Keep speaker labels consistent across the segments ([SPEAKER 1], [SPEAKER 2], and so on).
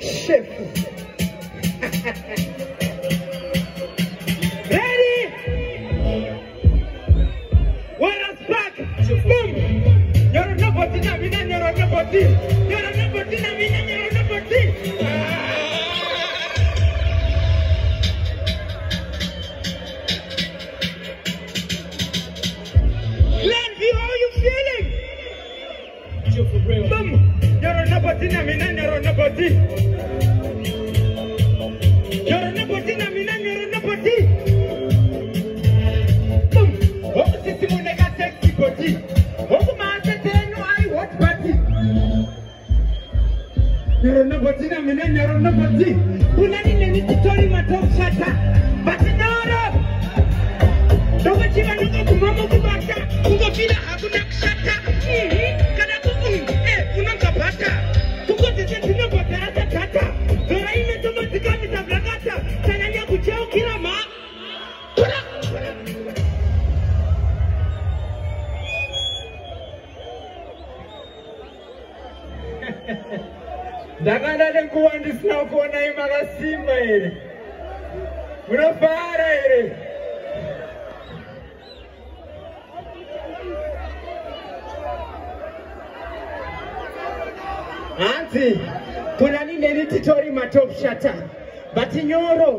[SPEAKER 1] shift. Ready? One us back. Boom. You're nobody. You're not nobody. bom yoro nobody na mina yoro nobody yoro nobody na mina yoro nobody bom bom sisi mo nega sexy body bom ma tete no i what party yoro nobody na mina yoro nobody kunani ne ni tori ma top shata but noro dogo chiba nuko kumamo kubaka kungo bila hakuna kushata ndakadade nguva ndisina kuonai makasimba here munofara here hanzi kunani neni titori matop shata bati nyoro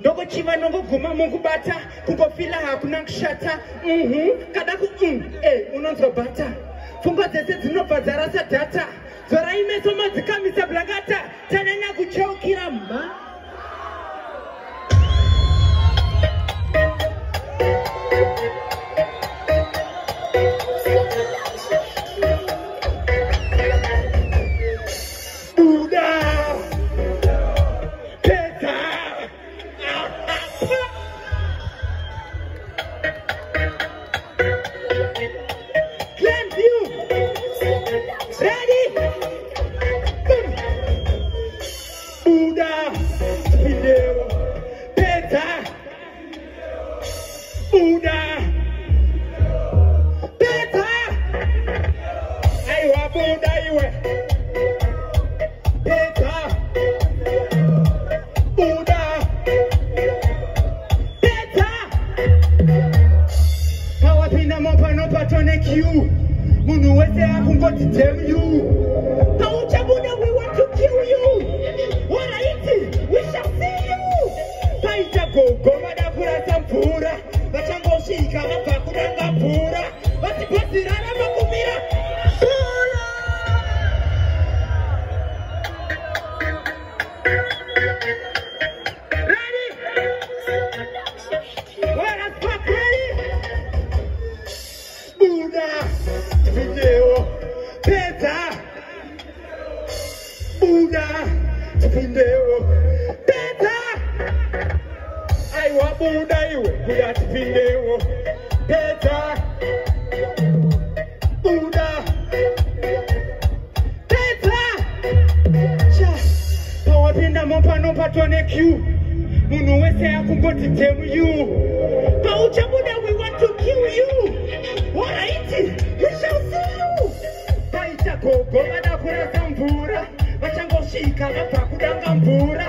[SPEAKER 1] ndokuchiva nongoguma mukubata kungofila hakuna kushata mhm kada ku mm, eh unonzwa bata pfungwa dzese dzinobva dzarasa data dzoraimeso madzikamisa blakata tanyanya kucheukira mhaa make you. to you. we want to kill you. What are you? We shall see you. go go. funa tiphindewo beta aiwabuda iwe buda tiphindewo beta buda beta cha pawapinda mopano patwa neq munhu wese akungoti temu yu pauchabuda we want to kill you alright we shall see you paita gogo vada kurasa mvura vachangosvika vabva kudanga mvura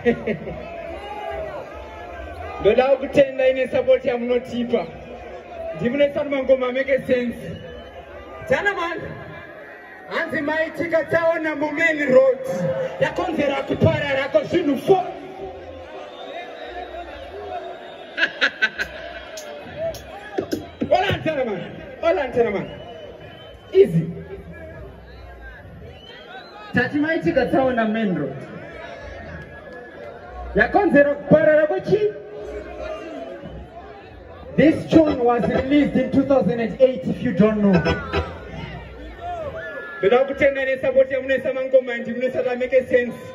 [SPEAKER 1] ndoda kutenda ine sapoti yamunotipa ndimunoisa kuti mangoma make sense janaman hanzi maitika taona mumain road yakonzera kuparara rako zvinhu fo olantanaman olantanaman izi tati maitika taona main road yakonzera kuparara kwechi this tune was released in 2008 if you don't know ndoda kutenganisa kuti yamunoisa mangoma ndimunoisa kameke sense